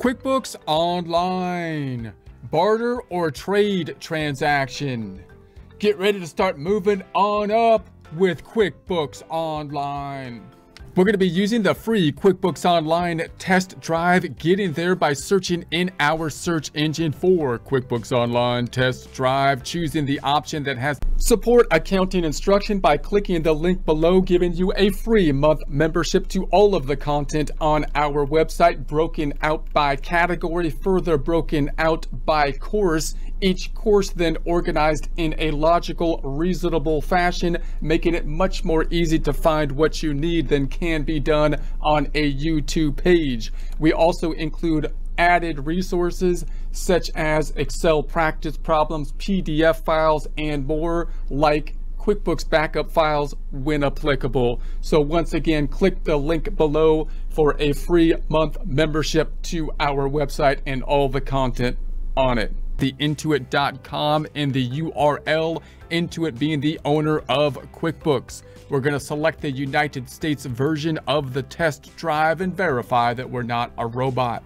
QuickBooks Online. Barter or trade transaction. Get ready to start moving on up with QuickBooks Online. We're going to be using the free QuickBooks Online test drive, getting there by searching in our search engine for QuickBooks Online test drive, choosing the option that has support accounting instruction by clicking the link below, giving you a free month membership to all of the content on our website, broken out by category, further broken out by course each course then organized in a logical, reasonable fashion, making it much more easy to find what you need than can be done on a YouTube page. We also include added resources such as Excel practice problems, PDF files, and more like QuickBooks backup files when applicable. So once again, click the link below for a free month membership to our website and all the content on it the intuit.com in the URL, Intuit being the owner of QuickBooks. We're going to select the United States version of the test drive and verify that we're not a robot.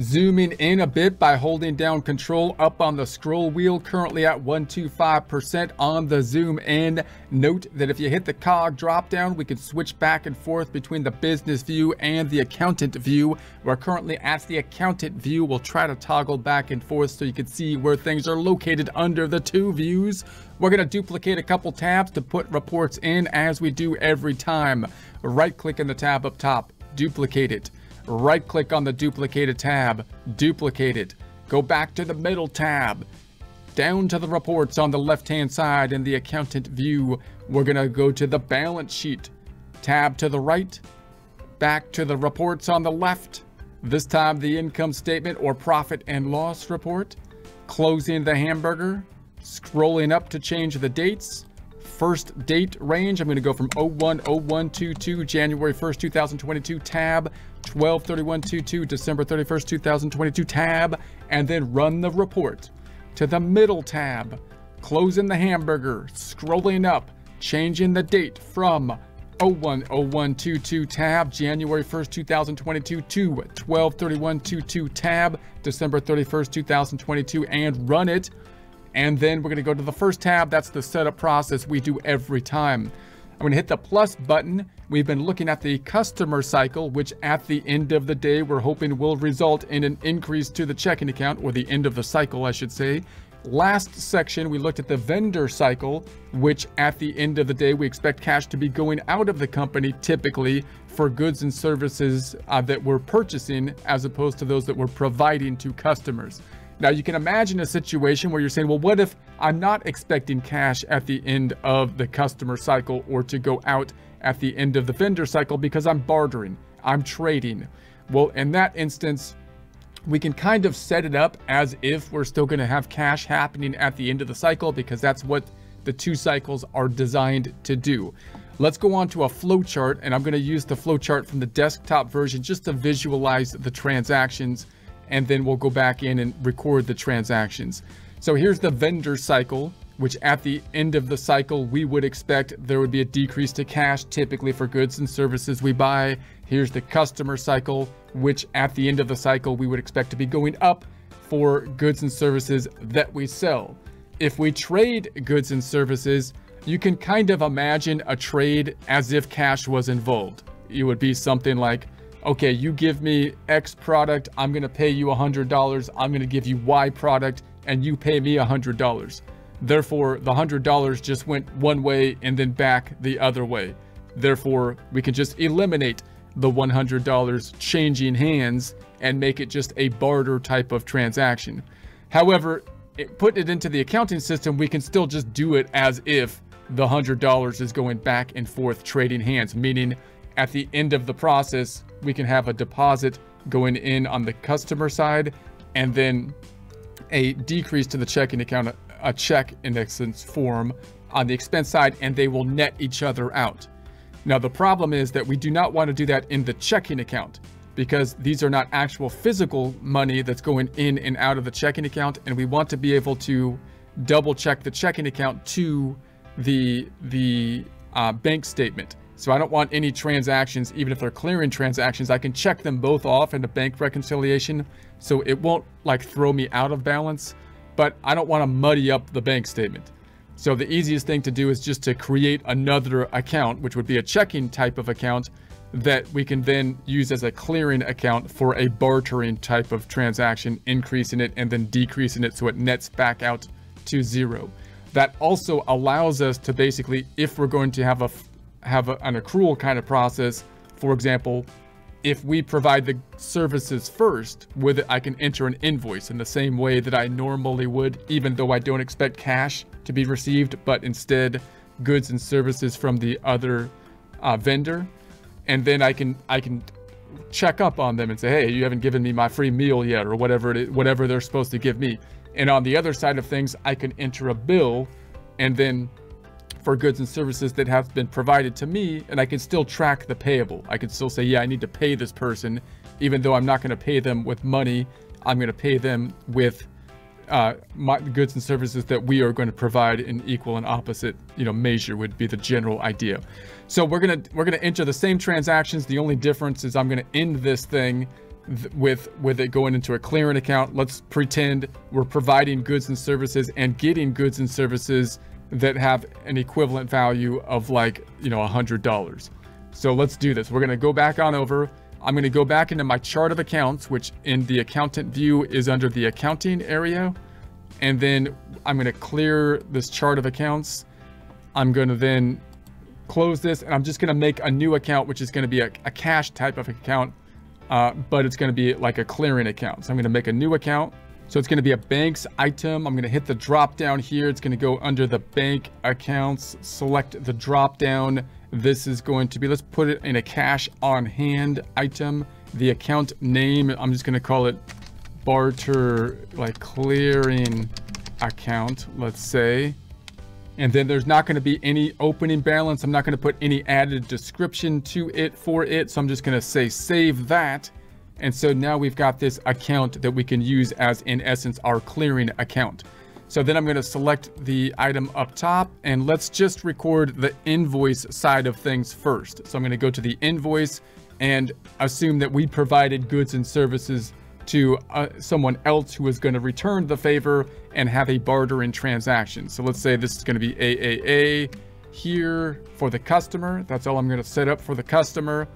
Zooming in a bit by holding down control up on the scroll wheel, currently at 125% on the zoom in. Note that if you hit the cog drop down, we can switch back and forth between the business view and the accountant view. We're currently at the accountant view. We'll try to toggle back and forth so you can see where things are located under the two views. We're going to duplicate a couple tabs to put reports in as we do every time. Right click in the tab up top, duplicate it right click on the duplicated tab, duplicate it, go back to the middle tab, down to the reports on the left hand side in the accountant view, we're gonna go to the balance sheet, tab to the right, back to the reports on the left, this time the income statement or profit and loss report, closing the hamburger, scrolling up to change the dates, first date range. I'm going to go from 010122 January 1st, 2022 tab 123122 December 31st, 2022 tab and then run the report to the middle tab, closing the hamburger, scrolling up, changing the date from 010122 tab January 1st, 2022 to 123122 tab December 31st, 2022 and run it and then we're going to go to the first tab. That's the setup process we do every time. I'm going to hit the plus button. We've been looking at the customer cycle, which at the end of the day, we're hoping will result in an increase to the checking account, or the end of the cycle, I should say. Last section, we looked at the vendor cycle, which at the end of the day, we expect cash to be going out of the company typically for goods and services uh, that we're purchasing as opposed to those that we're providing to customers. Now you can imagine a situation where you're saying, well, what if I'm not expecting cash at the end of the customer cycle or to go out at the end of the vendor cycle because I'm bartering, I'm trading. Well, in that instance, we can kind of set it up as if we're still going to have cash happening at the end of the cycle because that's what the two cycles are designed to do. Let's go on to a flowchart and I'm going to use the flowchart from the desktop version just to visualize the transactions and then we'll go back in and record the transactions. So here's the vendor cycle, which at the end of the cycle, we would expect there would be a decrease to cash typically for goods and services we buy. Here's the customer cycle, which at the end of the cycle, we would expect to be going up for goods and services that we sell. If we trade goods and services, you can kind of imagine a trade as if cash was involved. It would be something like okay, you give me X product, I'm going to pay you $100. I'm going to give you Y product and you pay me $100. Therefore, the $100 just went one way and then back the other way. Therefore, we can just eliminate the $100 changing hands and make it just a barter type of transaction. However, it, put it into the accounting system, we can still just do it as if the $100 is going back and forth trading hands, meaning at the end of the process, we can have a deposit going in on the customer side and then a decrease to the checking account, a check in essence form on the expense side, and they will net each other out. Now, the problem is that we do not want to do that in the checking account because these are not actual physical money that's going in and out of the checking account. And we want to be able to double check the checking account to the, the uh, bank statement So I don't want any transactions, even if they're clearing transactions, I can check them both off in the bank reconciliation. So it won't like throw me out of balance, but I don't want to muddy up the bank statement. So the easiest thing to do is just to create another account, which would be a checking type of account that we can then use as a clearing account for a bartering type of transaction, increasing it and then decreasing it so it nets back out to zero. That also allows us to basically, if we're going to have a have a, an accrual kind of process, for example, if we provide the services first, with it I can enter an invoice in the same way that I normally would, even though I don't expect cash to be received, but instead goods and services from the other uh, vendor and then I can I can check up on them and say, hey, you haven't given me my free meal yet, or whatever it is, whatever they're supposed to give me. And on the other side of things, I can enter a bill, and then for goods and services that have been provided to me, and I can still track the payable. I can still say, yeah, I need to pay this person, even though I'm not going to pay them with money. I'm going to pay them with uh, my, goods and services that we are going to provide in equal and opposite, you know, measure would be the general idea. So we're gonna we're gonna enter the same transactions. The only difference is I'm gonna end this thing with with it going into a clearing account. Let's pretend we're providing goods and services and getting goods and services that have an equivalent value of like you know a hundred dollars. So let's do this. We're gonna go back on over. I'm going to go back into my chart of accounts, which in the accountant view is under the accounting area. And then I'm going to clear this chart of accounts. I'm going to then close this and I'm just going to make a new account, which is going to be a, a cash type of account, uh, but it's going to be like a clearing account. So I'm going to make a new account. So it's going to be a banks item. I'm going to hit the drop down here. It's going to go under the bank accounts, select the drop down this is going to be, let's put it in a cash on hand item. The account name, I'm just going to call it barter, like clearing account, let's say. And then there's not going to be any opening balance. I'm not going to put any added description to it for it. So I'm just going to say save that. And so now we've got this account that we can use as in essence our clearing account. So then I'm going to select the item up top and let's just record the invoice side of things first. So I'm going to go to the invoice and assume that we provided goods and services to uh, someone else who is going to return the favor and have a bartering transaction. So let's say this is going to be AAA here for the customer. That's all I'm going to set up for the customer.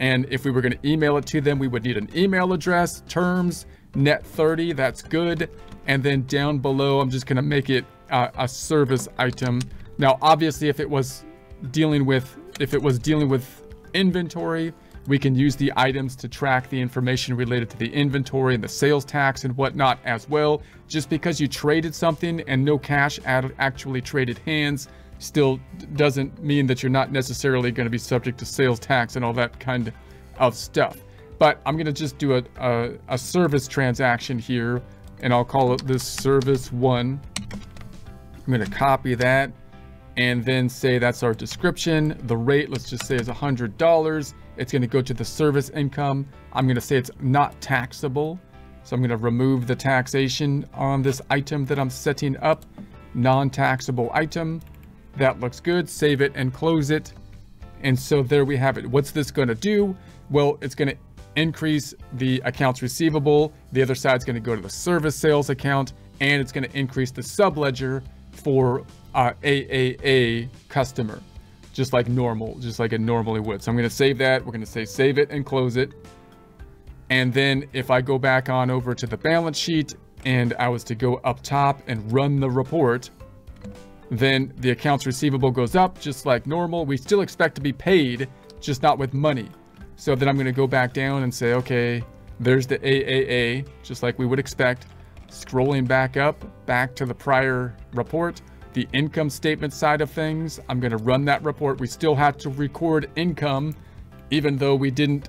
And if we were going to email it to them, we would need an email address, terms, net 30, that's good. And then down below, I'm just gonna make it uh, a service item. Now, obviously, if it was dealing with, if it was dealing with inventory, we can use the items to track the information related to the inventory and the sales tax and whatnot as well. Just because you traded something and no cash actually traded hands still doesn't mean that you're not necessarily going to be subject to sales tax and all that kind of stuff. But I'm going to just do a, a, a service transaction here and I'll call it this service one. I'm going to copy that and then say that's our description. The rate, let's just say is $100. It's going to go to the service income. I'm going to say it's not taxable. So I'm going to remove the taxation on this item that I'm setting up. Non-taxable item. That looks good. Save it and close it. And so there we have it. What's this going to do? Well, it's going to increase the accounts receivable. The other side is going to go to the service sales account, and it's going to increase the subledger for uh, our AAA customer, just like normal, just like it normally would. So I'm going to save that. We're going to say save it and close it. And then if I go back on over to the balance sheet and I was to go up top and run the report, then the accounts receivable goes up just like normal. We still expect to be paid, just not with money. So then I'm going to go back down and say, okay, there's the AAA, just like we would expect. Scrolling back up, back to the prior report, the income statement side of things, I'm going to run that report. We still have to record income, even though we didn't,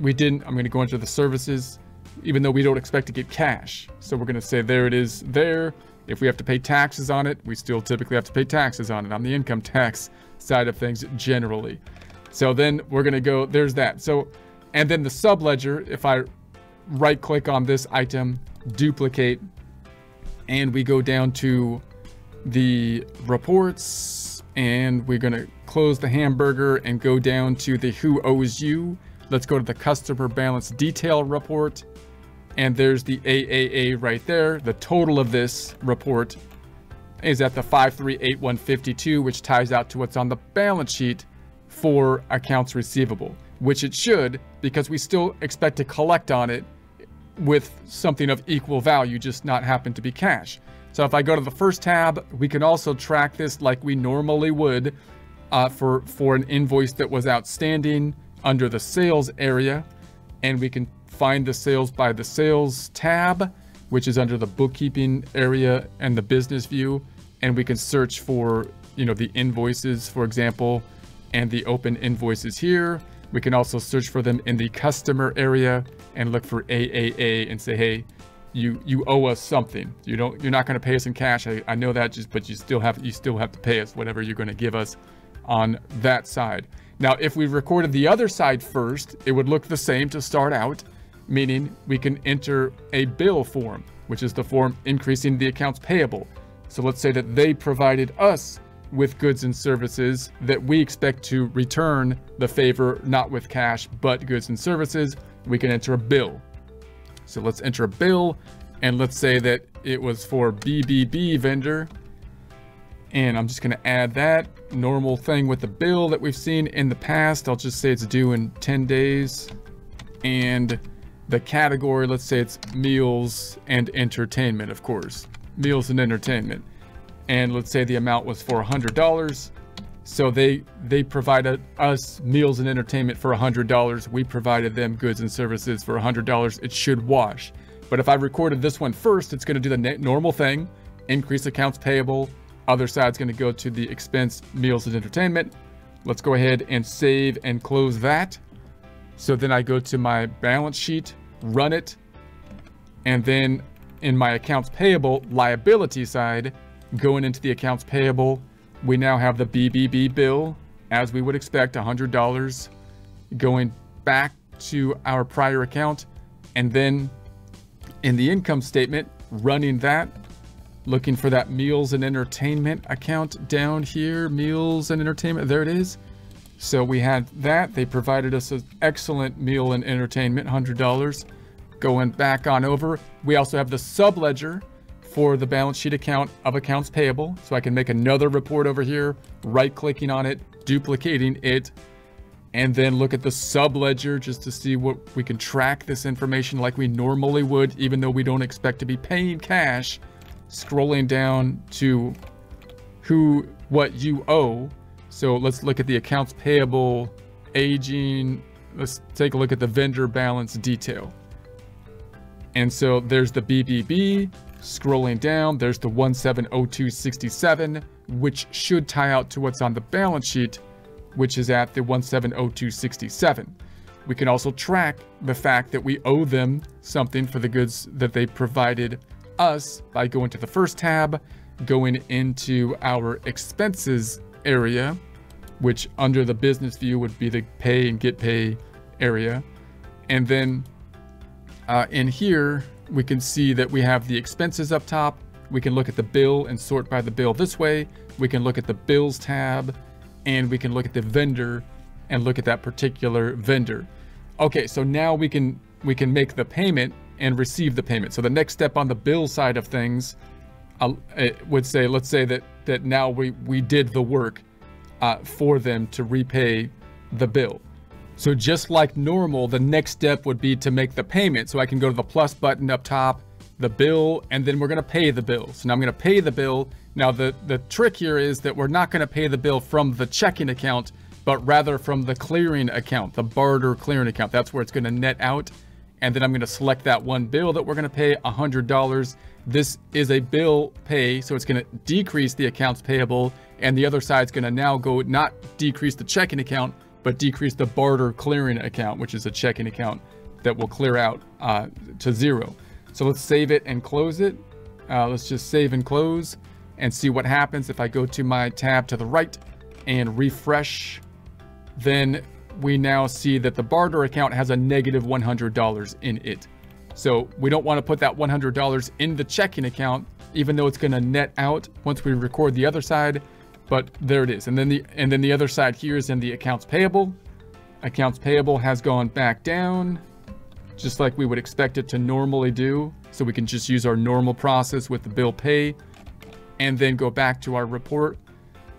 we didn't, I'm going to go into the services, even though we don't expect to get cash. So we're going to say there it is there. If we have to pay taxes on it, we still typically have to pay taxes on it on the income tax side of things generally. So then we're going to go, there's that. So, and then the sub ledger, if I right click on this item, duplicate, and we go down to the reports And we're gonna close the hamburger and go down to the who owes you. Let's go to the customer balance detail report. And there's the AAA right there. The total of this report is at the 538152, which ties out to what's on the balance sheet for accounts receivable, which it should because we still expect to collect on it with something of equal value, just not happen to be cash. So if I go to the first tab, we can also track this like we normally would uh, for, for an invoice that was outstanding under the sales area. And we can find the sales by the sales tab, which is under the bookkeeping area and the business view. And we can search for, you know, the invoices, for example, and the open invoices here. We can also search for them in the customer area and look for AAA and say, hey, you you owe us something. You don't you're not going to pay us in cash. I, I know that just but you still have you still have to pay us whatever you're going to give us on that side. Now, if we recorded the other side first, it would look the same to start out, meaning we can enter a bill form, which is the form increasing the accounts payable. So let's say that they provided us with goods and services that we expect to return the favor not with cash but goods and services we can enter a bill. So let's enter a bill and let's say that it was for bbb vendor. And i'm just going to add that. Normal thing with the bill that we've seen in the past i'll just say it's due in 10 days. And the category let's say it's meals and entertainment of course meals and entertainment and let's say the amount was for $100. So they they provided us meals and entertainment for $100. We provided them goods and services for $100. It should wash. But if I recorded this one first, it's going to do the normal thing, increase accounts payable. Other side's going to go to the expense meals and entertainment. Let's go ahead and save and close that. So then I go to my balance sheet, run it, and then in my accounts payable liability side, Going into the accounts payable, we now have the BBB bill, as we would expect, $100 going back to our prior account. And then in the income statement, running that, looking for that meals and entertainment account down here, meals and entertainment, there it is. So we had that. They provided us an excellent meal and entertainment, $100. Going back on over, we also have the sub ledger for the balance sheet account of accounts payable. So I can make another report over here, right clicking on it, duplicating it, and then look at the sub ledger just to see what we can track this information like we normally would, even though we don't expect to be paying cash. Scrolling down to who, what you owe. So let's look at the accounts payable, aging. Let's take a look at the vendor balance detail. And so there's the BBB, Scrolling down, there's the 170267, which should tie out to what's on the balance sheet, which is at the 170267. We can also track the fact that we owe them something for the goods that they provided us by going to the first tab, going into our expenses area, which under the business view would be the pay and get pay area. And then uh, in here, we can see that we have the expenses up top. We can look at the bill and sort by the bill this way. We can look at the bills tab and we can look at the vendor and look at that particular vendor. Okay, so now we can we can make the payment and receive the payment. So the next step on the bill side of things uh, would say, let's say that that now we we did the work uh, for them to repay the bill. So just like normal, the next step would be to make the payment. So I can go to the plus button up top, the bill, and then we're gonna pay the bill. So now I'm gonna pay the bill. Now the, the trick here is that we're not gonna pay the bill from the checking account, but rather from the clearing account, the barter clearing account. That's where it's gonna net out. And then I'm gonna select that one bill that we're gonna pay $100. This is a bill pay, so it's gonna decrease the accounts payable, and the other side's gonna now go not decrease the checking account, but decrease the barter clearing account, which is a checking account that will clear out uh, to zero. So let's save it and close it. Uh, let's just save and close and see what happens if I go to my tab to the right and refresh. Then we now see that the barter account has a negative $100 in it. So we don't want to put that $100 in the checking account, even though it's going to net out once we record the other side but there it is. And then the and then the other side here is in the accounts payable. Accounts payable has gone back down, just like we would expect it to normally do. So we can just use our normal process with the bill pay and then go back to our report.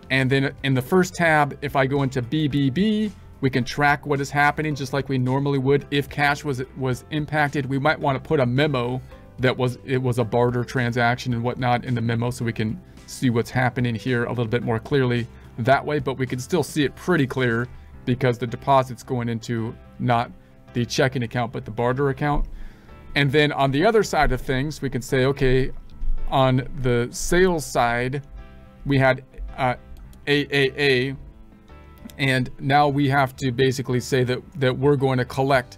And then in the first tab, if I go into BBB, we can track what is happening just like we normally would. If cash was was impacted, we might want to put a memo that was it was a barter transaction and whatnot in the memo so we can see what's happening here a little bit more clearly that way, but we can still see it pretty clear because the deposit's going into not the checking account, but the barter account. And then on the other side of things, we can say, okay, on the sales side, we had uh, AAA, and now we have to basically say that that we're going to collect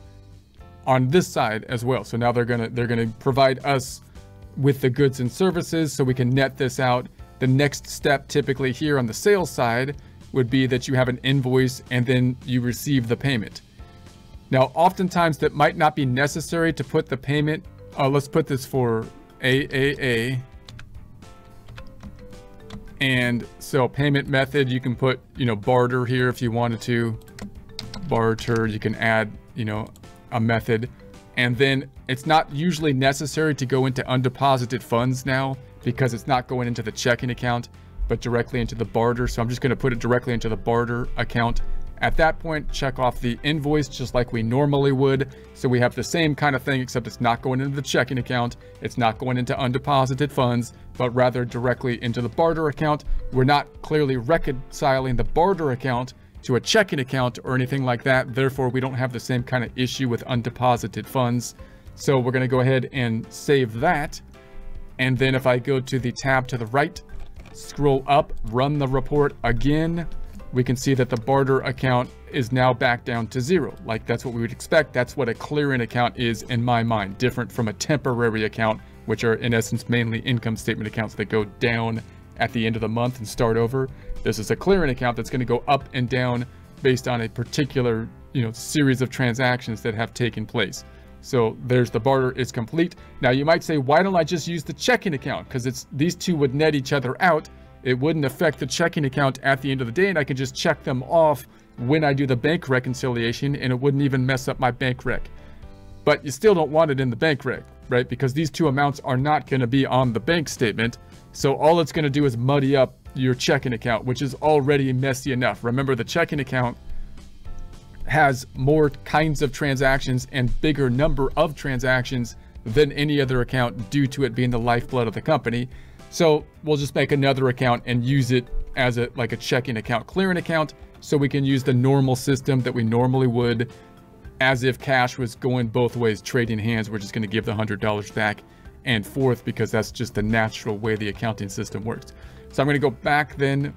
on this side as well. So now they're gonna they're gonna provide us with the goods and services, so we can net this out. The next step, typically here on the sales side, would be that you have an invoice and then you receive the payment. Now, oftentimes that might not be necessary to put the payment. Uh, let's put this for AAA. And so payment method, you can put, you know, barter here if you wanted to. Barter, you can add, you know, a method. And then it's not usually necessary to go into undeposited funds now because it's not going into the checking account, but directly into the barter. So I'm just going to put it directly into the barter account at that point, check off the invoice just like we normally would. So we have the same kind of thing, except it's not going into the checking account. It's not going into undeposited funds, but rather directly into the barter account. We're not clearly reconciling the barter account to a checking account or anything like that. Therefore, we don't have the same kind of issue with undeposited funds. So we're going to go ahead and save that. And then if I go to the tab to the right, scroll up, run the report again, we can see that the barter account is now back down to zero. Like that's what we would expect. That's what a clearing account is in my mind, different from a temporary account, which are in essence mainly income statement accounts that go down at the end of the month and start over. This is a clearing account that's going to go up and down based on a particular, you know, series of transactions that have taken place. So there's the barter is complete. Now you might say, why don't I just use the checking account? Because it's these two would net each other out it wouldn't affect the checking account at the end of the day and I can just check them off when I do the bank reconciliation and it wouldn't even mess up my bank rec. But you still don't want it in the bank rec, right? Because these two amounts are not going to be on the bank statement. So all it's going to do is muddy up your checking account, which is already messy enough. Remember, the checking account has more kinds of transactions and bigger number of transactions than any other account due to it being the lifeblood of the company. So we'll just make another account and use it as a like a checking account, clearing account, so we can use the normal system that we normally would as if cash was going both ways, trading hands. We're just going to give the $100 back and forth because that's just the natural way the accounting system works. So I'm going to go back then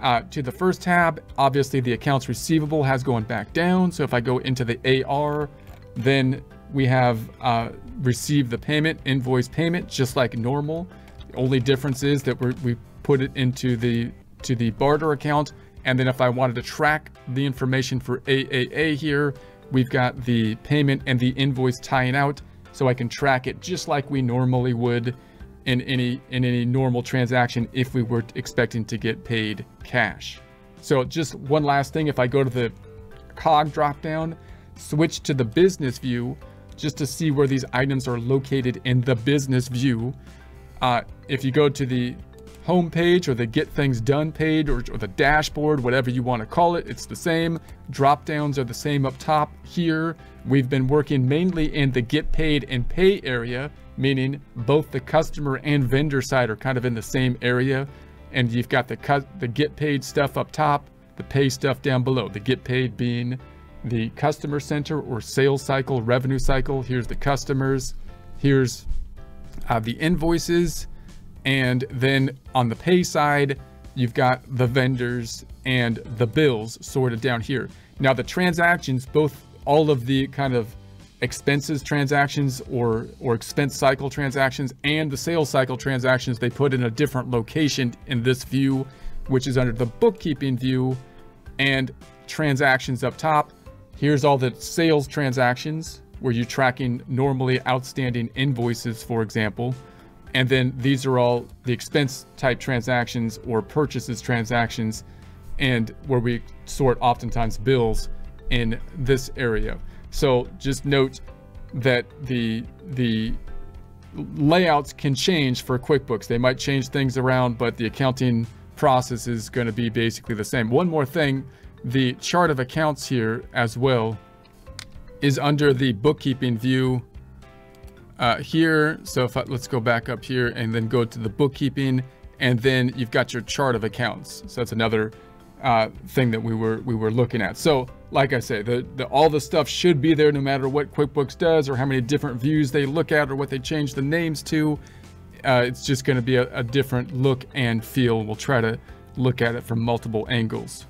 uh, to the first tab. Obviously, the accounts receivable has gone back down. So if I go into the AR, then we have uh, received the payment, invoice payment, just like normal. Only difference is that we we put it into the to the barter account. And then if I wanted to track the information for AAA here, we've got the payment and the invoice tying out so I can track it just like we normally would in any in any normal transaction if we were expecting to get paid cash. So just one last thing, if I go to the cog dropdown, switch to the business view just to see where these items are located in the business view. Uh, if you go to the home page or the get things done page or, or the dashboard, whatever you want to call it, it's the same. Drop downs are the same up top here. We've been working mainly in the get paid and pay area, meaning both the customer and vendor side are kind of in the same area. And you've got the cut the get paid stuff up top, the pay stuff down below. The get paid being the customer center or sales cycle, revenue cycle. Here's the customers. Here's uh, the invoices, and then on the pay side, you've got the vendors and the bills sorted down here. Now the transactions, both all of the kind of expenses transactions or or expense cycle transactions and the sales cycle transactions they put in a different location in this view which is under the bookkeeping view and transactions up top here's all the sales transactions where you're tracking normally outstanding invoices, for example. And then these are all the expense type transactions or purchases transactions and where we sort oftentimes bills in this area. So just note that the the layouts can change for QuickBooks. They might change things around, but the accounting process is going to be basically the same. One more thing, the chart of accounts here as well is under the bookkeeping view uh, here. So if I, let's go back up here and then go to the bookkeeping and then you've got your chart of accounts. So that's another uh, thing that we were we were looking at. So like I say, the, the all the stuff should be there no matter what QuickBooks does or how many different views they look at or what they change the names to. Uh, it's just going to be a, a different look and feel. We'll try to look at it from multiple angles.